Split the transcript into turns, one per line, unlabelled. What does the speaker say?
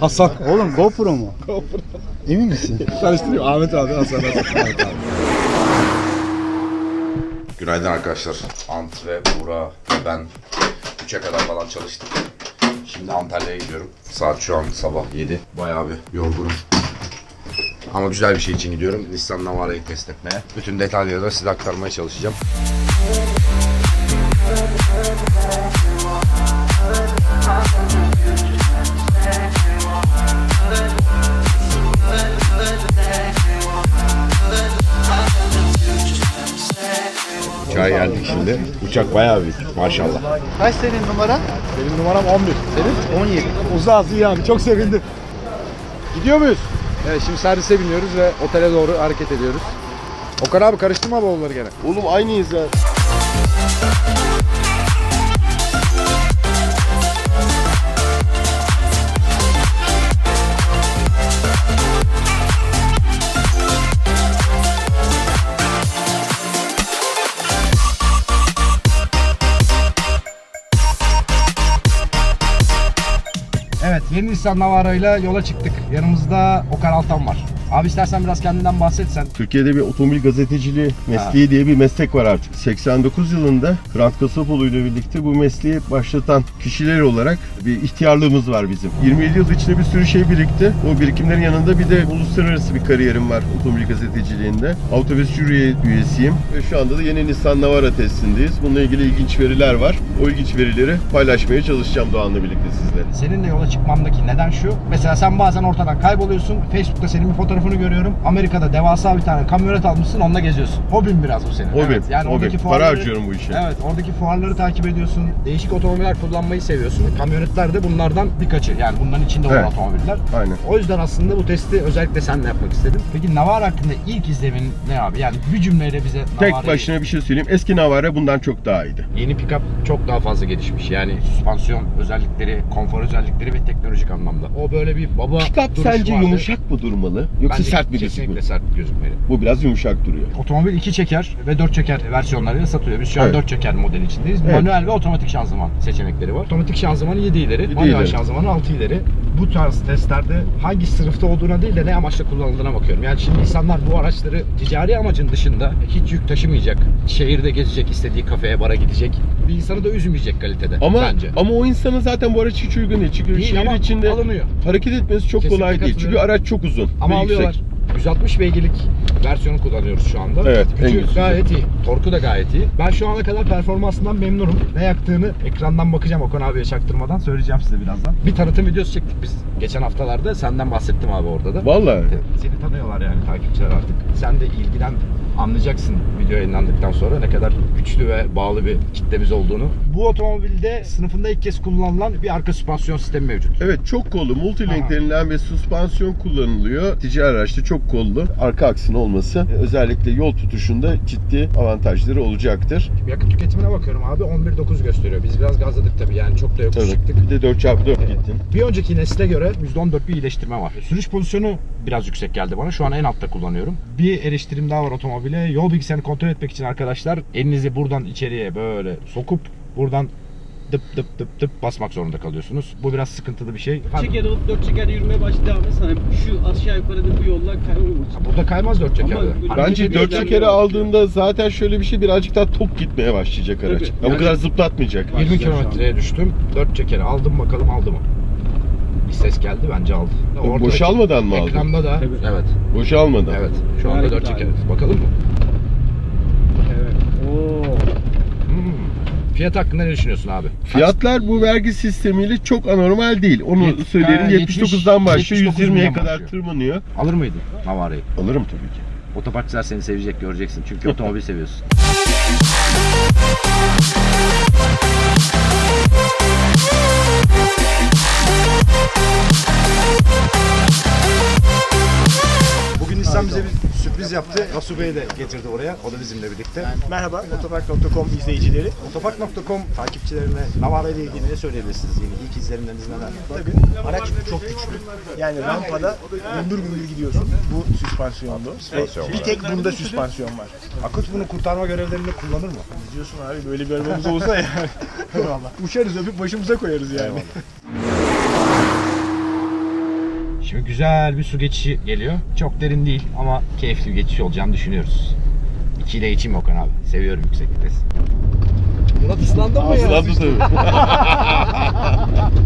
Hasan.
Oğlum GoPro mu? Emin misin?
Karıştırıyor. Ahmet abi Hasan Hasan. Ahmet abi.
Günaydın arkadaşlar. Ant ve Buğra ve ben 3'e kadar falan çalıştık. Şimdi Antalya'ya gidiyorum. Saat şu an sabah 7. Bayağı bir yorgunum. Ama güzel bir şey için gidiyorum. Nissan Navara'yı test etmeye. Bütün detayları da size aktarmaya çalışacağım. Şimdi. Uçak bayağı büyük maşallah.
Kaç senin numaran?
Benim numaram 11.
Senin? 17.
Uzağız iyi abi. Çok sevindim. Gidiyor muyuz? Evet şimdi servise biniyoruz ve otele doğru hareket ediyoruz. Okan abi karıştırma bavulları gene.
Oğlum aynıyız ya.
Yeni Nissan ile yola çıktık. Yanımızda Okan Altan var. Abi istersen biraz kendinden bahsetsen.
Türkiye'de bir otomobil gazeteciliği mesleği diye bir meslek var artık. 89 yılında Hrant Kasapoğlu ile birlikte bu mesleği başlatan kişiler olarak bir ihtiyarlığımız var bizim. 27 yıl içinde bir sürü şey birikti. O birikimlerin yanında bir de uluslararası bir kariyerim var otomobil gazeteciliğinde. Autobüs jüri üyesiyim ve şu anda da yeni Nissan Navara testindeyiz. Bununla ilgili ilginç veriler var. O ilginç verileri paylaşmaya çalışacağım Doğan'la birlikte sizlerle.
Seninle yola çıkmamdaki neden şu. Mesela sen bazen ortadan kayboluyorsun. Facebook'ta senin bir fotoğrafını görüyorum. Amerika'da devasa bir tane kamyonet almışsın onunla geziyorsun. Hobin biraz bu senin.
Hobin,
Evet, yani
hobin.
oradaki
Para
fuarları-
harcıyorum bu işe.
Evet oradaki fuarları takip ediyorsun. Değişik otomobiller kullanmayı seviyorsun. Kamyonetler de bunlardan birkaçı. Yani bunların içinde olan
Evet.
otomobiller.
Aynen.
O yüzden aslında bu testi özellikle seninle yapmak istedim. Peki Navara hakkında ilk izlemin ne abi? Yani bir cümleyle bize
Tek
Navara'yı-
başına bir şey söyleyeyim. Eski Navara bundan çok daha iyiydi.
Yeni pick-up çok daha fazla gelişmiş. Yani süspansiyon özellikleri, konfor özellikleri ve teknolojik anlamda. O böyle bir baba
Pickup sence
vardı.
yumuşak mı durmalı? Yoksa
Bence
sert mi
Kesinlikle
gözükmeli?
sert gözükmeli.
Bu biraz yumuşak duruyor.
Otomobil 2 çeker ve 4 çeker versiyonlarıyla satılıyor. Biz şu an
Evet.
4 çeker model içindeyiz.
Evet.
Manuel ve otomatik şanzıman seçenekleri var. Otomatik şanzımanı 7 ileri, manuel
ileri.
şanzımanı 6 ileri. Bu tarz testlerde hangi sınıfta olduğuna değil de ne amaçla kullanıldığına bakıyorum. Yani şimdi insanlar bu araçları ticari amacın dışında hiç yük taşımayacak, şehirde gezecek, istediği kafeye, bara gidecek. Bir insanı da üzmeyecek kalitede
Ama
bence.
ama o insana zaten bu araç hiç uygun değil. Çünkü
Değil
şehir içinde
alınıyor.
hareket etmesi çok
Kesinlikle
kolay değil. Çünkü araç çok uzun.
Ama alıyorlar.
yüksek.
160 beygirlik versiyonu kullanıyoruz şu anda.
Evet,
Gücü gayet iyi. Torku da gayet iyi. Ben şu ana kadar performansından memnunum. Ne yaktığını ekrandan bakacağım Okan abiye çaktırmadan. Söyleyeceğim size birazdan. Bir tanıtım videosu çektik biz geçen haftalarda. Senden bahsettim abi orada da.
Vallahi.
Seni tanıyorlar yani takipçiler artık. Sen de ilgilen anlayacaksın video yayınlandıktan sonra ne kadar güçlü ve bağlı bir kitlemiz olduğunu. Bu otomobilde sınıfında ilk kez kullanılan bir arka süspansiyon sistemi mevcut.
Evet çok kollu multilink
Aha.
denilen bir süspansiyon kullanılıyor. Ticari araçta çok kollu. Arka aksın olması e, özellikle yol tutuşunda ciddi avantajları olacaktır.
Yakıt tüketimine bakıyorum abi 11.9 gösteriyor. Biz biraz gazladık tabii yani çok da yokuş
Evet.
çıktık.
Bir de 4x4 gittin.
Bir önceki nesle göre %14 bir iyileştirme var. Sürüş pozisyonu biraz yüksek geldi bana. Şu an en altta kullanıyorum. Bir eleştirim daha var otomobile. Yol bilgisayarını kontrol etmek için arkadaşlar elinizi buradan içeriye böyle sokup buradan dıp dıp dıp dıp basmak zorunda kalıyorsunuz. Bu biraz sıkıntılı bir şey.
çeker alıp dört çeker yürümeye başladı abi sana şu aşağı yukarı da bu yollar kaybolmuş.
Burada kaymaz dört çekerde.
Ama-
Bence
Hareket
4
eden
çekeri aldığında zaten şöyle bir şey birazcık daha top gitmeye başlayacak araç.
Tabii.
Ya bu
Yani-
kadar zıplatmayacak.
20 kilometreye düştüm. Dört çekeri aldım bakalım aldı mı? Bir ses geldi bence aldı. Orada-
boşalmadan mı aldın?
Ekranda da
Tabii.
evet.
Boşalmadan.
Evet. Şu anda dört
gayet.
çekeriz. Bakalım mı?
Evet. Oo.
Hmm. Fiyat hakkında ne düşünüyorsun abi?
Fiyatlar bu vergi sistemiyle çok anormal değil. Onu
Yet-
söyleyelim.
Ha,
79'dan başlıyor,
79
120'ye
binden
kadar
başlıyor.
tırmanıyor.
Alır mıydın Navara'yı?
Alırım tabii ki.
Otoparkçılar seni sevecek göreceksin. Çünkü otomobil seviyorsun. Sürpriz yaptı. Rasu Bey de getirdi oraya. O da bizimle birlikte.
Merhaba, otopark.com izleyicileri.
Otopark.com takipçilerine Navara ile ilgili ne söyleyebilirsiniz? Yine ilk izlenimleriniz neler?
Tabii araç çok güçlü. Yani rampada gümbür gümbür gidiyorsun. Bu süspansiyonlu. Ve bir tek bunda süspansiyon var.
Akut bunu kurtarma görevlerinde kullanır mı?
Ne diyorsun abi böyle bir arabamız olsa yani. Eyvallah. Uçarız öpüp başımıza koyarız yani.
Şimdi güzel bir su geçişi geliyor. Çok derin değil ama keyifli bir geçiş olacağını düşünüyoruz. 2 ile geçeyim Okan abi. Seviyorum yüksek vites.
Murat ıslandın mı ya?
Aslandı tabii.